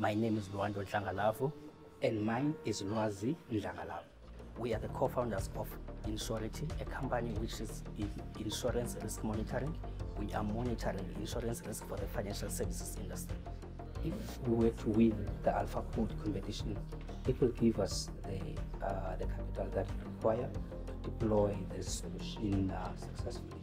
My name is Luando Nhlangalavu. And mine is Nwazi Nhlangalavu. We are the co-founders of Insurity, a company which is in insurance risk monitoring. We are monitoring insurance risk for the financial services industry. If we were to win the Alpha Code competition, it will give us the, uh, the capital that we require to deploy this solution uh, successfully.